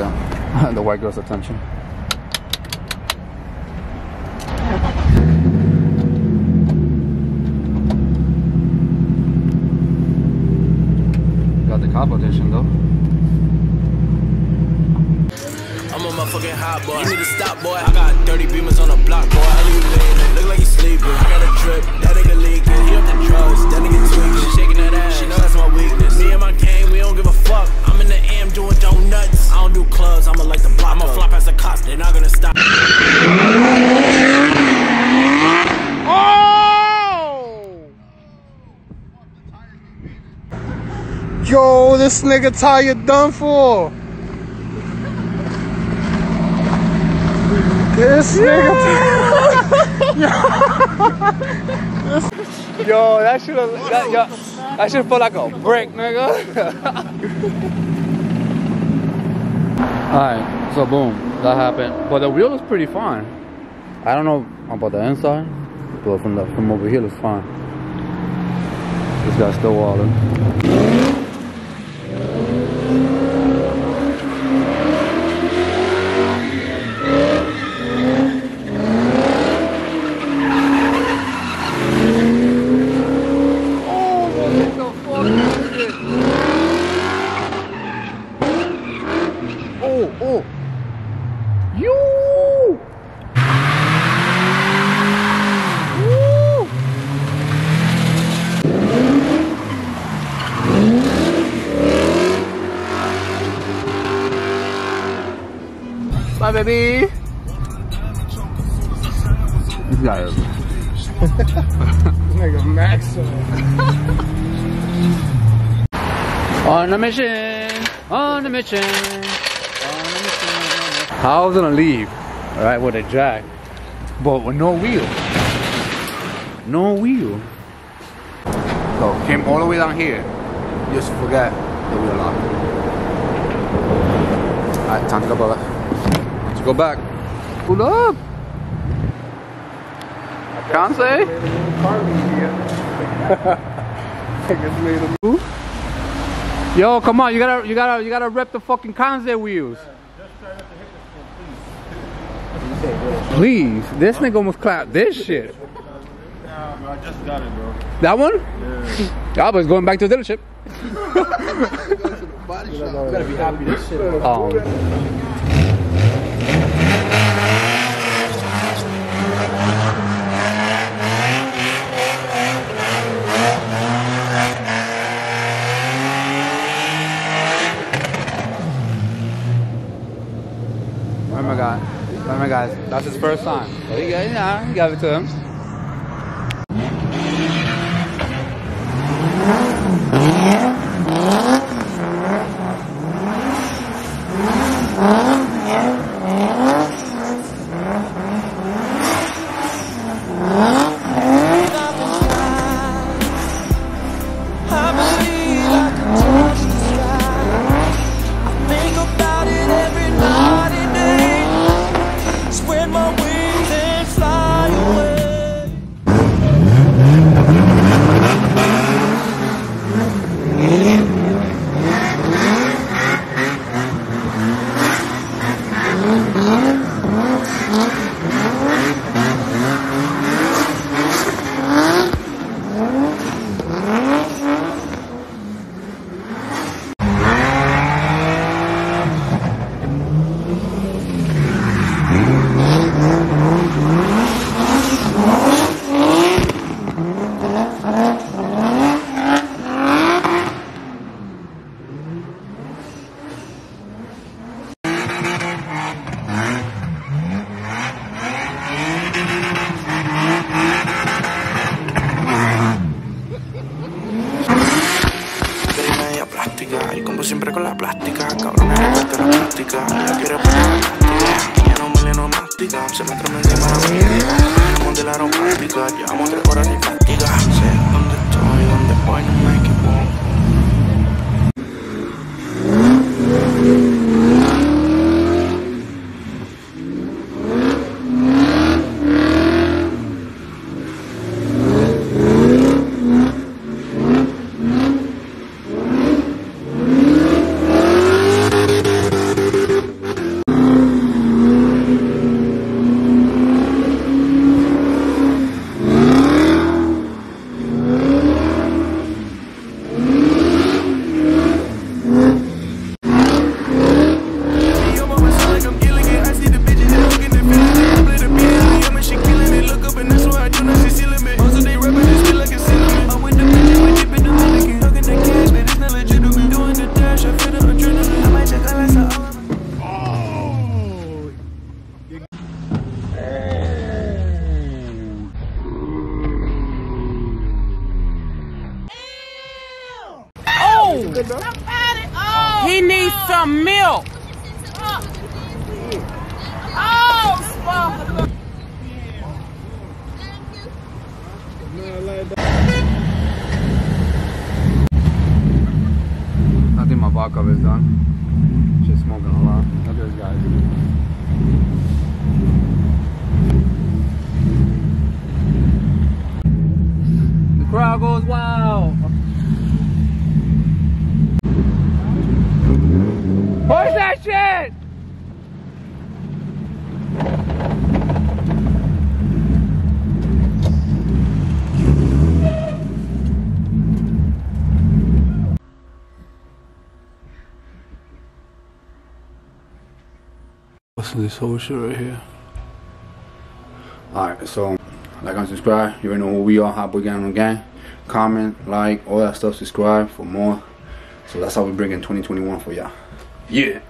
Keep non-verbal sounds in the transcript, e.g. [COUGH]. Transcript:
get [LAUGHS] the white girl's attention. Got the cop audition though. I'm a motherfucking hot boy. You need to stop, boy. I got 30 beamers on the block, boy. I leave leaning. Look like you sleeping. I got a drip. That nigga leaking. He up the drugs. That nigga tweaking. Shaking that ass. Yo, this nigga tire you done for. This nigga [LAUGHS] Yo, that should have that, yo, that should feel like a brick, nigga. [LAUGHS] Alright, so boom, that happened. But the wheel is pretty fine. I don't know about the inside, but from the from over here it's fine. This guy's still walling. Oh, oh. You. Woo. Bye, baby. This guy is. nigga Max. [LAUGHS] On a mission, on a mission, on a mission. I was gonna leave, all right, with a jack, but with no wheel. No wheel. So came all the way down here. Just forget the wheel lock. Alright, time to go back. Let's go back. Pull up. I Can't say. Niggas made a move. Yo, come on, you gotta, you gotta, you gotta rep the fucking Kanze wheels. Please, this nigga almost clapped this shit. Nah, bro, I just got it, bro. That one? Yeah. Yeah, was going back to the dealership. [LAUGHS] You gotta be happy this shit. Um, Oh my god. God. That's his first time. He got, yeah, he gave it to him. Quería plástica. Y como siempre con la plástica Cabrón, me cuesta la práctica La quiero poner plástica Ella no me no mastica Se me trama encima la Somos de la aeronáutica Llevamos tres horas sin fatiga He needs some milk. Oh, I think my vodka is done. She's smoking a lot. Look at this guy. The crowd goes wild. What's this whole shit right here? Alright, so like and subscribe. You already know who we are, Hot Boy Gang on Gang. Comment, like, all that stuff, subscribe for more. So that's how we bring in 2021 for y'all. Yeah.